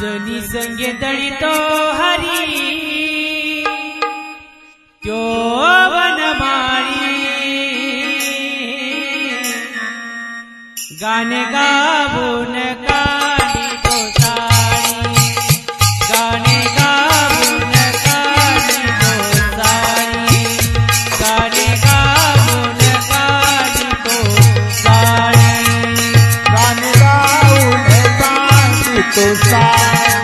जनी संगे दळी तो हरी। क्यों वन गाने गाबो न काढी है